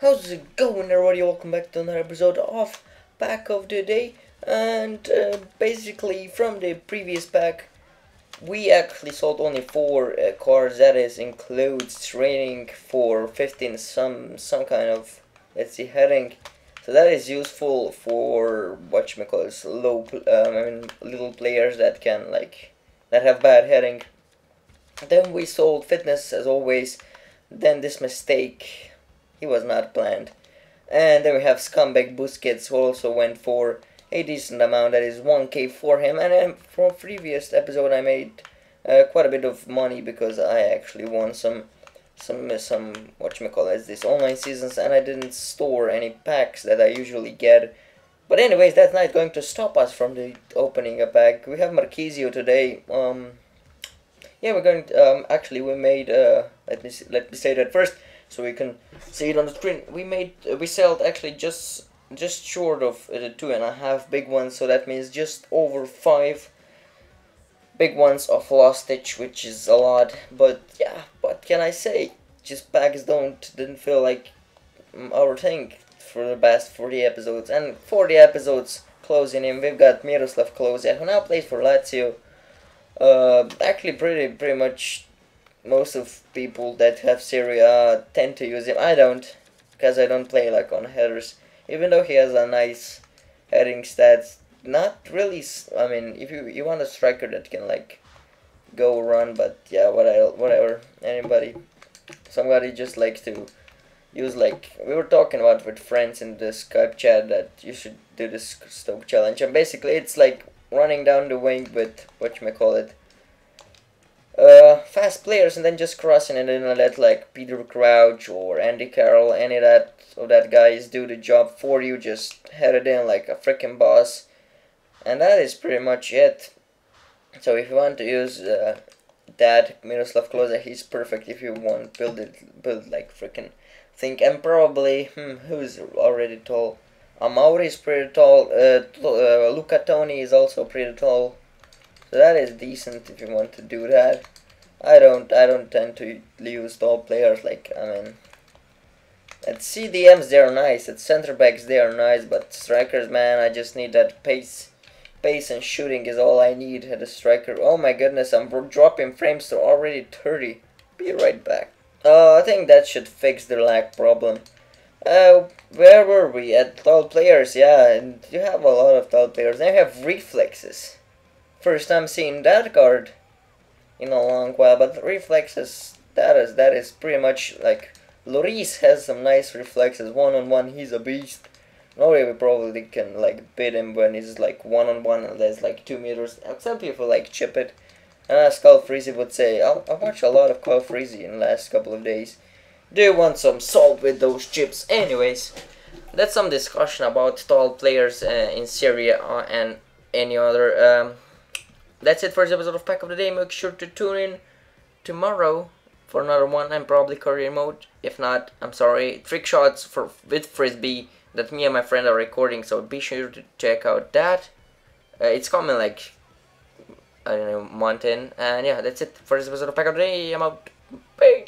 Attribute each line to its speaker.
Speaker 1: How's it going everybody? Welcome back to another episode of Pack of the Day. And uh, basically from the previous pack we actually sold only 4 uh, cards that is includes training for 15 some some kind of let's see heading. So that is useful for what you call low um, I mean little players that can like that have bad heading. Then we sold fitness as always. Then this mistake he was not planned. And then we have Scumbag Busquets who also went for a decent amount, that is 1k for him. And then from previous episode I made uh, quite a bit of money because I actually won some some some what you call it this online seasons and I didn't store any packs that I usually get. But anyways, that's not going to stop us from the opening a pack. We have Marchisio today. Um, yeah, we're going. To, um, actually, we made. Uh, let me see, let me say that first so we can see it on the screen. We made uh, we sold actually just just short of uh, two and a half big ones, so that means just over five big ones of Lost Stitch, which is a lot. But yeah, what can I say? Just packs don't didn't feel like mm, our thing for the past 40 episodes, and 40 episodes closing in. We've got Miroslav Klose, who now plays for Lazio. Uh, actually, pretty pretty much most of people that have Serie A tend to use him. I don't, because I don't play like on headers. Even though he has a nice heading stats, not really. I mean, if you you want a striker that can like go run, but yeah, what I whatever. Anybody, somebody just likes to use like we were talking about with friends in the Skype chat that you should do this Stoke challenge, and basically it's like running down the wing with what you may call it fast players and then just crossing and then let like Peter Crouch or Andy Carroll, any of that of that guys do the job for you. Just head it in like a freaking boss, and that is pretty much it. So if you want to use uh, that Miroslav Klose, he's perfect. If you want build it, build like freaking think and probably hmm, who's already tall. Amauri is pretty tall. Uh, uh, Luca Toni is also pretty tall. So that is decent if you want to do that. I don't I don't tend to use tall players like I mean at CDMs they are nice, at center backs they are nice, but strikers man I just need that pace pace and shooting is all I need at a striker. Oh my goodness, I'm dropping frames to already 30. Be right back. Uh, I think that should fix the lag problem. Uh, where were we? At tall players, yeah, and you have a lot of tall players. They have reflexes. First time seeing that card in a long while, but reflexes, that is, that is pretty much like, Lloris has some nice reflexes, one on one, he's a beast. Nobody probably can like beat him when he's like one on one and there's like two meters. Some people like chip it. And as Carl Freezy would say, I, I watched a lot of Carl Freezy in the last couple of days. Do you want some salt with those chips? Anyways, that's some discussion about tall players uh, in Serie A and any other um, that's it for this episode of Pack of the Day. Make sure to tune in tomorrow for another one. I'm probably career mode. If not, I'm sorry. Trick shots for with frisbee that me and my friend are recording. So be sure to check out that. Uh, it's coming like I don't know month in. And yeah, that's it for this episode of Pack of the Day. I'm out. Bye.